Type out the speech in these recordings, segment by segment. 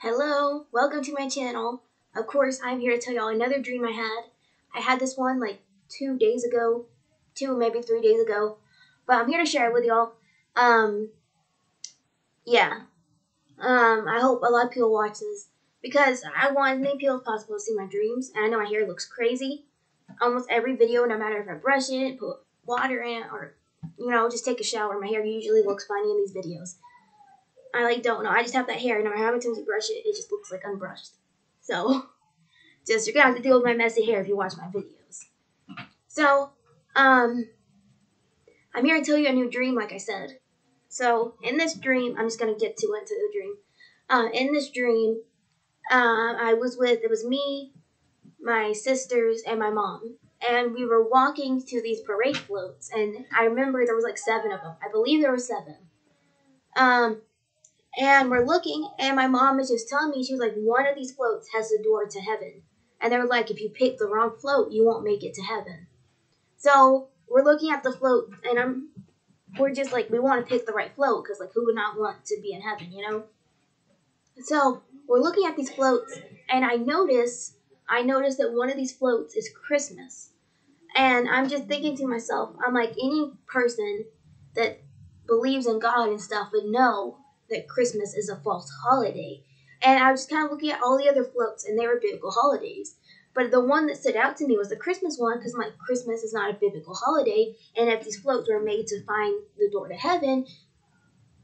Hello, welcome to my channel. Of course, I'm here to tell y'all another dream I had. I had this one like two days ago, two maybe three days ago, but I'm here to share it with y'all. Um, yeah. Um, I hope a lot of people watch this because I want as many people as possible to see my dreams. And I know my hair looks crazy. Almost every video, no matter if I brush it, put water in it, or you know, just take a shower, my hair usually looks funny in these videos. I like don't know. I just have that hair, no matter how many times you brush it, it just looks like unbrushed. So, just you're gonna have to deal with my messy hair if you watch my videos. So, um, I'm here to tell you a new dream, like I said. So, in this dream, I'm just gonna get to into the dream. Uh, in this dream, uh, I was with it was me, my sisters, and my mom, and we were walking to these parade floats, and I remember there was like seven of them. I believe there were seven. Um, and we're looking, and my mom is just telling me, she was like, one of these floats has the door to heaven. And they were like, if you pick the wrong float, you won't make it to heaven. So we're looking at the float, and I'm, we're just like, we want to pick the right float, because like, who would not want to be in heaven, you know? So we're looking at these floats, and I notice, I notice that one of these floats is Christmas. And I'm just thinking to myself, I'm like, any person that believes in God and stuff would know that Christmas is a false holiday. And I was kind of looking at all the other floats, and they were biblical holidays. But the one that stood out to me was the Christmas one, because like Christmas is not a biblical holiday, and if these floats were made to find the door to heaven,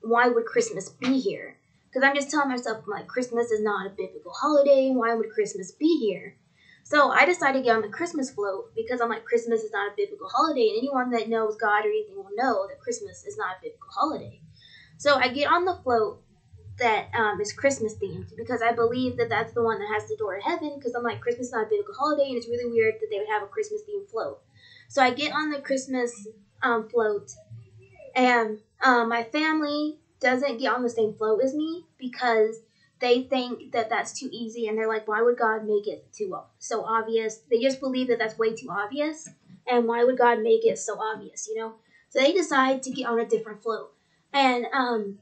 why would Christmas be here? Because I'm just telling myself, like, Christmas is not a biblical holiday. Why would Christmas be here? So I decided to get on the Christmas float because I'm like, Christmas is not a biblical holiday, and anyone that knows God or anything will know that Christmas is not a biblical holiday. So I get on the float that um, is Christmas themed because I believe that that's the one that has the door to heaven because I'm like, Christmas is not a biblical holiday and it's really weird that they would have a Christmas themed float. So I get on the Christmas um, float and um, my family doesn't get on the same float as me because they think that that's too easy and they're like, why would God make it too so obvious? They just believe that that's way too obvious and why would God make it so obvious, you know? So they decide to get on a different float. And um,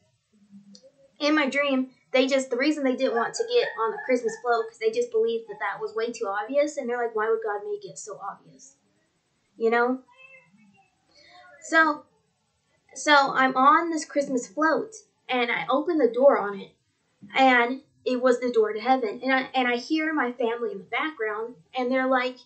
in my dream, they just the reason they didn't want to get on the Christmas float because they just believed that that was way too obvious, and they're like, why would God make it so obvious? You know. So, so I'm on this Christmas float, and I open the door on it, and it was the door to heaven, and I and I hear my family in the background, and they're like,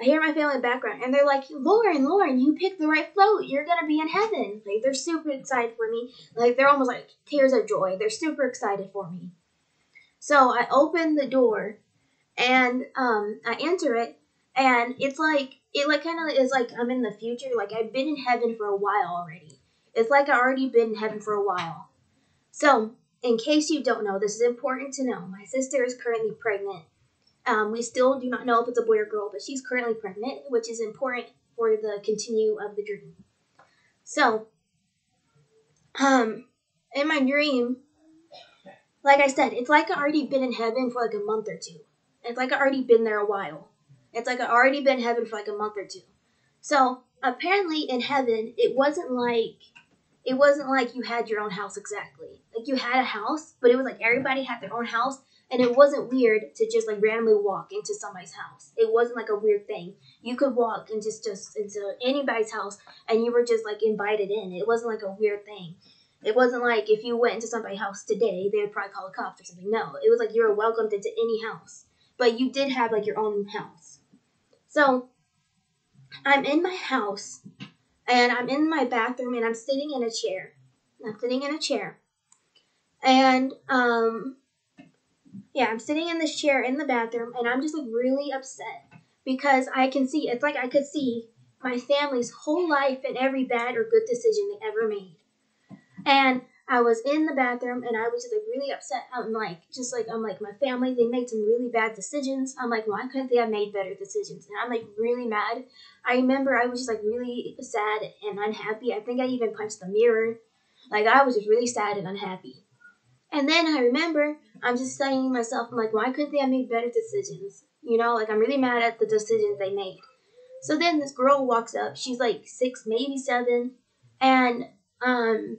I hear my family in the background, and they're like, Lauren, Lauren, you picked the right float. You're going to be in heaven. Like, they're super excited for me. Like, they're almost like tears of joy. They're super excited for me. So I open the door, and um, I enter it, and it's like, it like kind of is like I'm in the future. Like, I've been in heaven for a while already. It's like I already been in heaven for a while. So, in case you don't know, this is important to know. My sister is currently pregnant um, we still do not know if it's a boy or girl, but she's currently pregnant, which is important for the continue of the dream. So, um, in my dream, like I said, it's like I already been in heaven for like a month or two. It's like I already been there a while. It's like I already been in heaven for like a month or two. So apparently in heaven, it wasn't like it wasn't like you had your own house exactly. Like you had a house, but it was like everybody had their own house, and it wasn't weird to just like randomly walk into somebody's house. It wasn't like a weird thing. You could walk and just just into anybody's house and you were just like invited in. It wasn't like a weird thing. It wasn't like if you went into somebody's house today, they would probably call the cops or something. No, it was like you were welcomed into any house. But you did have like your own house. So I'm in my house and I'm in my bathroom and I'm sitting in a chair. I'm sitting in a chair. And um yeah, I'm sitting in this chair in the bathroom and I'm just like really upset because I can see it's like I could see my family's whole life and every bad or good decision they ever made. And I was in the bathroom and I was just like really upset. I'm like, just like, I'm like, my family, they made some really bad decisions. I'm like, why couldn't they have made better decisions? And I'm like really mad. I remember I was just like really sad and unhappy. I think I even punched the mirror. Like, I was just really sad and unhappy. And then I remember I'm just saying to myself, I'm like, why couldn't they have made better decisions? You know, like I'm really mad at the decisions they made. So then this girl walks up. She's like six, maybe seven, and um,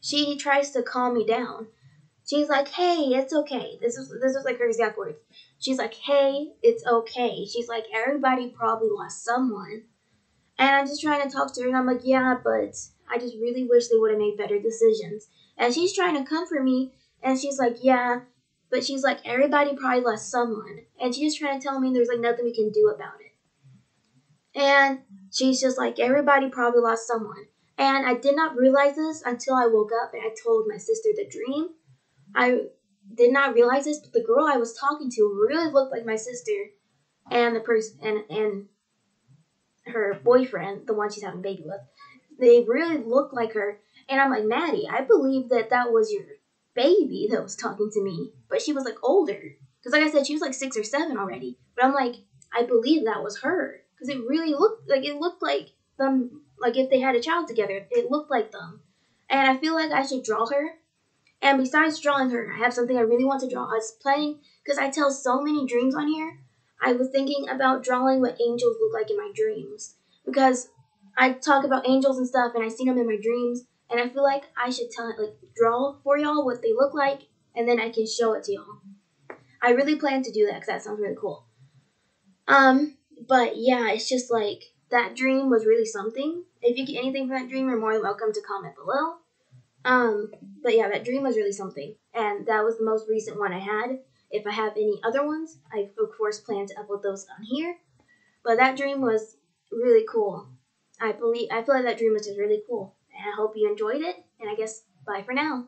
she tries to calm me down. She's like, "Hey, it's okay." This was this was like her exact words. She's like, "Hey, it's okay." She's like, "Everybody probably lost someone," and I'm just trying to talk to her, and I'm like, "Yeah, but I just really wish they would have made better decisions." And she's trying to comfort me, and she's like, "Yeah." But she's like, everybody probably lost someone. And she's trying to tell me there's like nothing we can do about it. And she's just like, everybody probably lost someone. And I did not realize this until I woke up and I told my sister the dream. I did not realize this, but the girl I was talking to really looked like my sister and the person and and her boyfriend, the one she's having a baby with. They really looked like her. And I'm like, Maddie, I believe that that was your baby that was talking to me, but she was like older. Because, like I said, she was like six or seven already. But I'm like, I believe that was her. Because it really looked like it looked like them, like if they had a child together, it looked like them. And I feel like I should draw her. And besides drawing her, I have something I really want to draw. I was planning, because I tell so many dreams on here, I was thinking about drawing what angels look like in my dreams. Because I talk about angels and stuff, and I see them in my dreams, and I feel like I should tell like draw for y'all what they look like, and then I can show it to y'all. I really plan to do that because that sounds really cool. Um, but yeah, it's just like that dream was really something. If you get anything from that dream, you're more than welcome to comment below. Um, but yeah, that dream was really something, and that was the most recent one I had. If I have any other ones, I of course plan to upload those on here. But that dream was really cool. I believe I feel like that dream was just really cool. And I hope you enjoyed it. And I guess bye for now.